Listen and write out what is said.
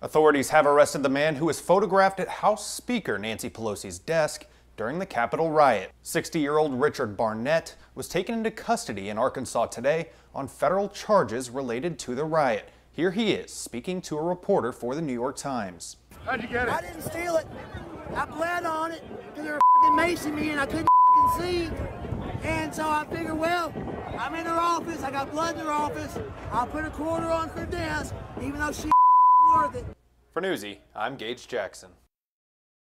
Authorities have arrested the man who was photographed at House Speaker Nancy Pelosi's desk during the Capitol riot. 60 year old Richard Barnett was taken into custody in Arkansas today on federal charges related to the riot. Here he is speaking to a reporter for the New York Times. How'd you get it? I didn't steal it. I bled on it because they were fing macing me and I couldn't fing see. And so I figured, well, I'm in her office. I got blood in her office. I'll put a quarter on her desk, even though she worth it. For Newsy, I'm Gage Jackson.